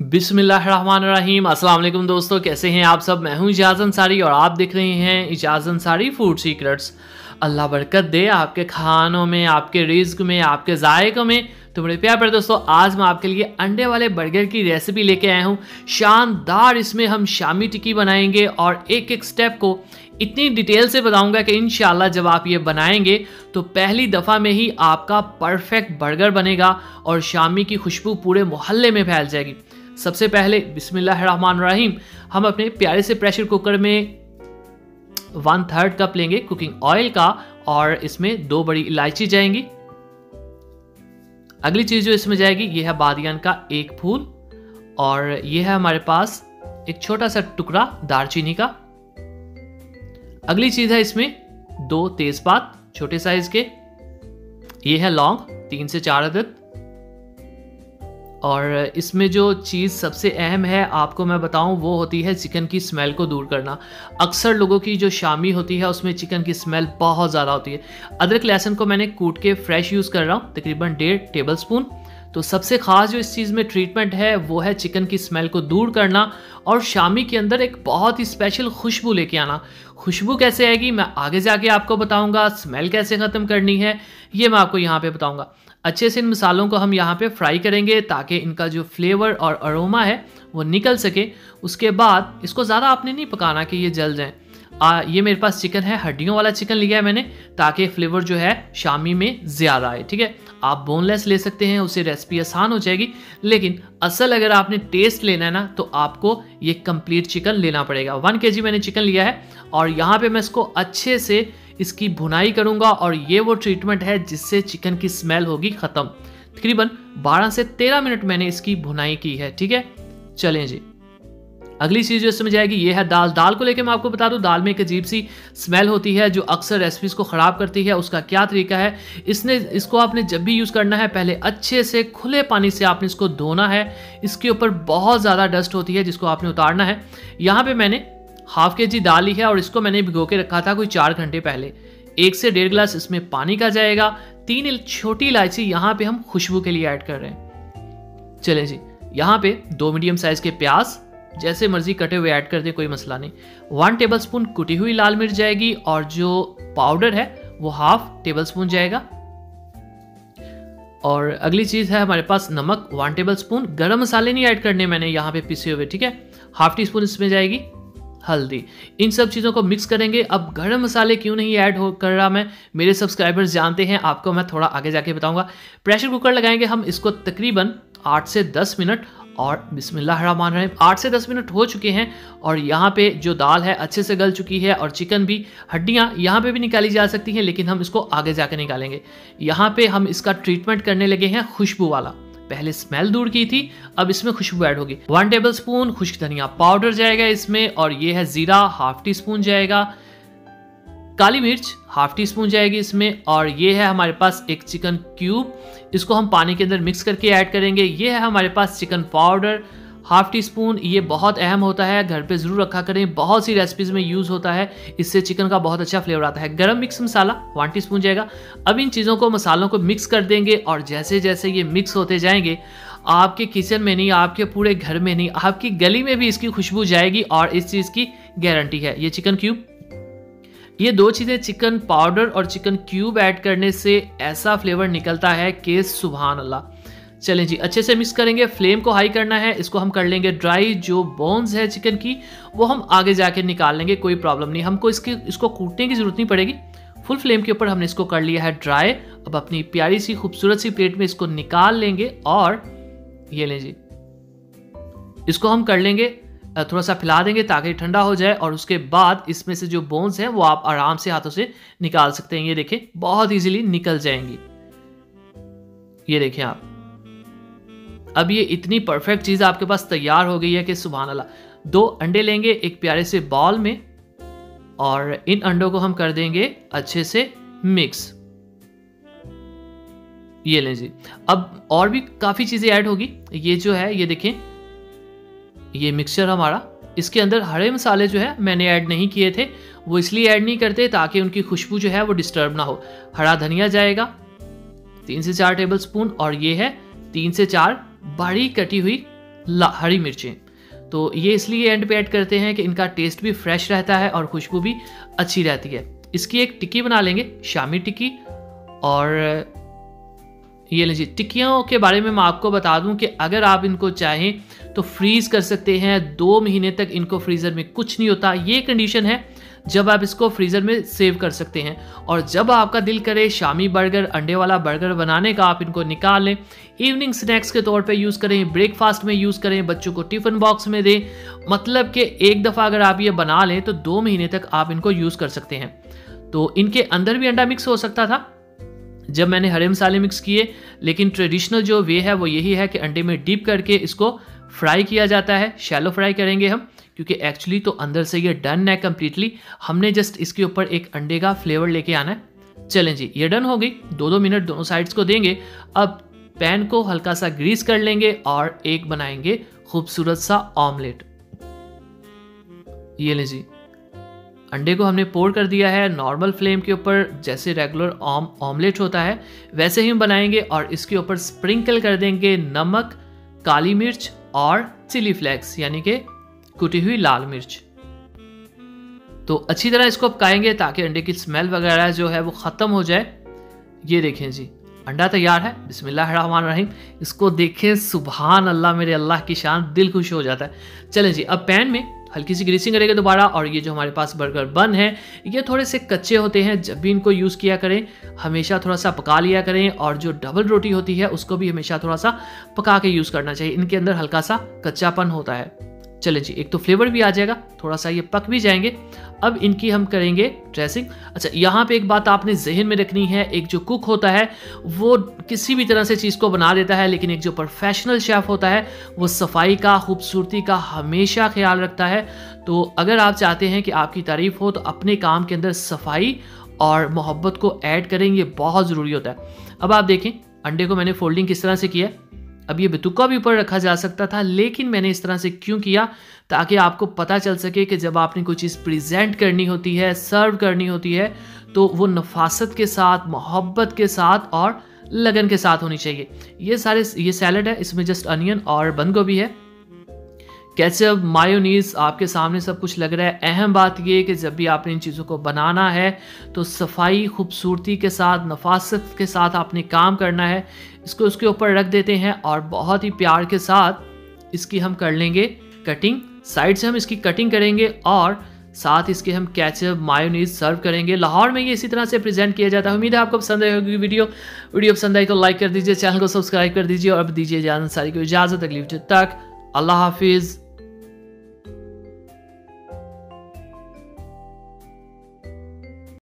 अस्सलाम वालेकुम दोस्तों, कैसे हैं आप सब? मैं हूँ इजाज़ अंसारी और आप देख रहे हैं इजाज़ अंसारी फ़ूड सीक्रेट्स। अल्लाह बरकत दे आपके खानों में, आपके रिज्क में, आपके जायकों में। तो बड़े प्यार पर दोस्तों, आज मैं आपके लिए अंडे वाले बर्गर की रेसिपी लेके आया हूँ। शानदार इसमें हम शामी टिक्की बनाएँगे और एक एक स्टेप को इतनी डिटेल से बताऊँगा कि इन जब आप ये बनाएँगे तो पहली दफ़ा में ही आपका परफेक्ट बर्गर बनेगा और शामी की खुशबू पूरे मोहल्ले में फैल जाएगी। सबसे पहले, बिस्मिल्लाहिर्रहमानिर्रहीम, हम अपने प्यारे से प्रेशर कुकर में वन थर्ड कप लेंगे कुकिंग ऑयल का, और इसमें दो बड़ी इलायची जाएँगी। अगली चीज़ जो इसमें जाएगी, ये है बादियान का एक फूल, और ये है हमारे पास एक छोटा सा टुकड़ा दारचीनी का। अगली चीज़ है इसमें दो तेज़पात, छोटे साइज़ के, ये है लौंग, तीन से चार अदद। और इसमें जो चीज़ सबसे अहम है, आपको मैं बताऊँ, वो होती है चिकन की स्मेल को दूर करना। अक्सर लोगों की जो शामी होती है, उसमें चिकन की स्मेल बहुत ज़्यादा होती है। अदरक लहसुन को मैंने कूट के फ्रेश यूज़ कर रहा हूँ, तकरीबन डेढ़ टेबल स्पून तो सबसे ख़ास जो इस चीज़ में ट्रीटमेंट है, वो है चिकन की स्मेल को दूर करना और शामी के अंदर एक बहुत ही स्पेशल खुशबू लेके आना। खुशबू कैसे आएगी, मैं आगे जाके आपको बताऊँगा, स्मेल कैसे ख़त्म करनी है, ये मैं आपको यहाँ पे बताऊँगा। अच्छे से इन मसालों को हम यहाँ पे फ्राई करेंगे ताकि इनका जो फ्लेवर और अरोमा है वो निकल सके। उसके बाद इसको ज़्यादा आपने नहीं पकाना कि ये जल जाए। आ, ये मेरे पास चिकन है हड्डियों वाला चिकन लिया है मैंने ताकि फ्लेवर जो है शामी में ज़्यादा आए ठीक है? आप बोनलेस ले सकते हैं उससे रेसिपी आसान हो जाएगी लेकिन असल अगर आपने टेस्ट लेना है ना तो आपको ये कंप्लीट चिकन लेना पड़ेगा। वन के मैंने चिकन लिया है और यहाँ पे मैं इसको अच्छे से इसकी भुनाई करूँगा और ये वो ट्रीटमेंट है जिससे चिकन की स्मेल होगी ख़त्म। तकरीबन 12 से 13 मिनट मैंने इसकी भुनाई की है, ठीक है? चलें जी। अगली चीज़ जो इसमें जाएगी, ये है दाल। दाल को लेकर मैं आपको बता दूँ, दाल में एक अजीब सी स्मेल होती है जो अक्सर रेसिपीज़ को ख़राब करती है। उसका क्या तरीका है? इसने, इसको आपने जब भी यूज़ करना है, पहले अच्छे से खुले पानी से आपने इसको धोना है। इसके ऊपर बहुत ज़्यादा डस्ट होती है जिसको आपने उतारना है। यहाँ पर मैंने हाफ़ के जी दाल ली है और इसको मैंने भिगो के रखा था कोई चार घंटे पहले। एक से डेढ़ गिलास इसमें पानी का जाएगा। तीन छोटी इलायची यहाँ पे हम खुशबू के लिए ऐड कर रहे हैं। चले जी, यहाँ पे दो मीडियम साइज़ के प्याज, जैसे मर्ज़ी कटे हुए ऐड कर दे, कोई मसला नहीं। वन टेबल स्पून कुटी हुई लाल मिर्च जाएगी और जो पाउडर है, वो हाफ़ टेबल स्पून जाएगा। और अगली चीज़ है हमारे पास नमक, वन टेबल स्पून गर्म मसाले नहीं ऐड करने मैंने यहाँ पे पिसे हुए, ठीक है? हाफ़ टी स्पून इसमें जाएगी। हल्दी इन सब चीज़ों को मिक्स करेंगे। अब गरम मसाले क्यों नहीं ऐड हो कर रहा मैं? मेरे सब्सक्राइबर्स जानते हैं, आपको मैं थोड़ा आगे जाके बताऊँगा। प्रेशर कुकर लगाएँगे हम, इसको तकरीबन आठ से दस मिनट और बिस्मिल्लाहमान रहीम आठ से दस मिनट हो चुके हैं और यहाँ पे जो दाल है अच्छे से गल चुकी है और चिकन भी, हड्डियाँ यहाँ पे भी निकाली जा सकती हैं, लेकिन हम इसको आगे जाके निकालेंगे। यहाँ पे हम इसका ट्रीटमेंट करने लगे हैं खुशबू वाला। पहले स्मेल दूर की थी, अब इसमें खुशबू ऐड होगी। वन टेबल स्पून खुश्क धनिया पाउडर जाएगा इसमें और ये है ज़ीरा हाफ़ टी स्पून जाएगा। काली मिर्च हाफ़ टी स्पून जाएगी इसमें और ये है हमारे पास एक चिकन क्यूब इसको हम पानी के अंदर मिक्स करके ऐड करेंगे। ये है हमारे पास chicken powder half teaspoon, ये बहुत अहम होता है, घर पे ज़रूर रखा करें। बहुत सी रेसिपीज़ में यूज़ होता है, इससे चिकन का बहुत अच्छा फ्लेवर आता है। गरम मिक्स मसाला वन टी स्पून जाएगा। अब इन चीज़ों को मसालों को मिक्स कर देंगे और जैसे जैसे ये मिक्स होते जाएँगे, आपके किचन में नहीं, आपके पूरे घर में नहीं, आपकी गली में भी इसकी खुशबू जाएगी और इस चीज़ की गारंटी है। ये चिकन क्यूब ये दो चीज़ें चिकन पाउडर और चिकन क्यूब ऐड करने से ऐसा फ्लेवर निकलता है कि सुबहान अल्लाह। चलें जी, अच्छे से मिक्स करेंगे, फ्लेम को हाई करना है, इसको हम कर लेंगे ड्राई, जो बोन्स है चिकन की, वो हम आगे जाके निकाल लेंगे, कोई प्रॉब्लम नहीं। हमको इसकी, इसको कूटने की ज़रूरत नहीं पड़ेगी। फुल फ्लेम के ऊपर हमने इसको कर लिया है ड्राई। अब अपनी प्यारी सी, खूबसूरत सी प्लेट में इसको निकाल लेंगे और ये लें जी। इसको हम कर लेंगे थोड़ा सा फैला देंगे ताकि ठंडा हो जाए और उसके बाद इसमें से जो बोन्स हैं, वो आप आराम से हाथों से निकाल सकते हैं। ये देखें, बहुत इजीली निकल जाएँगी। ये देखें आप। अब ये इतनी परफेक्ट चीज़ आपके पास तैयार हो गई है कि सुबह अल्लाह दो अंडे लेंगे, एक प्यारे से बॉल में, और इन अंडों को हम कर देंगे अच्छे से मिक्स ये लें जी। अब और भी काफ़ी चीज़ें ऐड होगी। ये जो है, ये देखें, ये मिक्सचर हमारा। इसके अंदर हरे मसाले जो है, मैंने ऐड नहीं किए थे। वो इसलिए ऐड नहीं करते ताकि उनकी खुशबू जो है, वो डिस्टर्ब ना हो। हरा धनिया जाएगा, तीन से चार टेबल स्पून और ये है, तीन से चार बारीक कटी हुई हरी मिर्चें। तो ये इसलिए एंड पे ऐड करते हैं कि इनका टेस्ट भी फ्रेश रहता है और खुशबू भी अच्छी रहती है। इसकी एक टिक्की बना लेंगे, शामी टिक्की। और, ये लीजिए, टिक्कियों के बारे में मैं आपको बता दूँ कि अगर आप इनको चाहें तो फ्रीज़ कर सकते हैं। दो महीने तक इनको फ्रीज़र में कुछ नहीं होता। ये कंडीशन है जब आप इसको फ्रीज़र में सेव कर सकते हैं। और जब आपका दिल करे शामी बर्गर अंडे वाला बर्गर बनाने का, आप इनको निकाल लें। इवनिंग स्नैक्स के तौर पे यूज़ करें ब्रेकफास्ट में यूज़ करें, बच्चों को टिफ़िन बॉक्स में दें। मतलब कि एक दफ़ा अगर आप ये बना लें तो दो महीने तक आप इनको यूज़ कर सकते हैं। तो इनके अंदर भी अंडा मिक्स हो सकता था, जब मैंने हरे मसाले मिक्स किए। लेकिन ट्रेडिशनल जो वे है, वो यही है कि अंडे में डीप करके इसको फ्राई किया जाता है। शैलो फ्राई करेंगे हम। क्योंकि एक्चुअली तो अंदर से ये डन है कम्प्लीटली हमने जस्ट इसके ऊपर एक अंडे का फ्लेवर लेके आना है। चलें जी, ये डन हो गई। दो दो मिनट दोनों साइड्स को देंगे। अब पैन को हल्का सा ग्रीस कर लेंगे और एक बनाएँगे खूबसूरत सा ऑमलेट ये लें जी। अंडे को हमने पोर कर दिया है नॉर्मल फ्लेम के ऊपर, जैसे रेगुलर ऑम ऑमलेट होता है, वैसे ही हम बनाएँगे और इसके ऊपर स्प्रिंकल कर देंगे नमक, काली मिर्च और चिली फ्लेक्स यानी कि कुटी हुई लाल मिर्च। तो अच्छी तरह इसको पकाएँगे ताकि अंडे की स्मेल वगैरह जो है वो ख़त्म हो जाए। ये देखें जी, अंडा तैयार है बिस्मिल्लाह रहीम इसको देखें सुबहान अल्लाह मेरे अल्लाह की शान, दिल खुश हो जाता है। चलें जी, अब पैन में हल्की सी ग्रीसिंग करेंगे दोबारा और ये जो हमारे पास बर्गर बन है, ये थोड़े से कच्चे होते हैं, जब भी इनको यूज़ किया करें, हमेशा थोड़ा सा पका लिया करें और जो डबल रोटी होती है, उसको भी हमेशा थोड़ा सा पका के यूज़ करना चाहिए। इनके अंदर हल्का सा कच्चापन होता है। चले जी, एक तो फ्लेवर भी आ जाएगा, थोड़ा सा ये पक भी जाएँगे। अब इनकी हम करेंगे ड्रेसिंग अच्छा यहाँ पे एक बात आपने जहन में रखनी है, एक जो कुक होता है, वो किसी भी तरह से चीज़ को बना देता है, लेकिन एक जो प्रोफेशनल शेफ़ होता है, वो सफ़ाई का, खूबसूरती का हमेशा ख्याल रखता है। तो अगर आप चाहते हैं कि आपकी तारीफ़ हो तो अपने काम के अंदर सफ़ाई और मोहब्बत को ऐड करें, ये बहुत ज़रूरी होता है। अब आप देखें, अंडे को मैंने फोल्डिंग किस तरह से किया अब ये बेतुका भी ऊपर रखा जा सकता था, लेकिन मैंने इस तरह से क्यों किया? ताकि आपको पता चल सके कि जब आपने कोई चीज़ प्रेजेंट करनी होती है सर्व करनी होती है तो वो नफासत के साथ, मोहब्बत के साथ और लगन के साथ होनी चाहिए। ये सारे, ये सैलड है, इसमें जस्ट अनियन और बंद गोभी है। कैचअप मायोनीस आपके सामने सब कुछ लग रहा है। अहम बात यह कि जब भी आपने इन चीज़ों को बनाना है तो सफ़ाई खूबसूरती के साथ, नफासत के साथ आपने काम करना है। इसको उसके ऊपर रख देते हैं और बहुत ही प्यार के साथ इसकी हम कर लेंगे कटिंग साइड से हम इसकी कटिंग करेंगे और साथ इसके हम कैचअप मायोनीज सर्व करेंगे। लाहौर में ये इसी तरह से प्रेजेंट किया जाता है। उम्मीद है आपको पसंद आई होगी वीडियो। वीडियो पसंद आई तो लाइक कर दीजिए, चैनल को सब्सक्राइब कर दीजिए और अब दीजिए इजाज़त। सारी को इजाज़त, अगली वीडियो तक। अल्लाह हाफिज़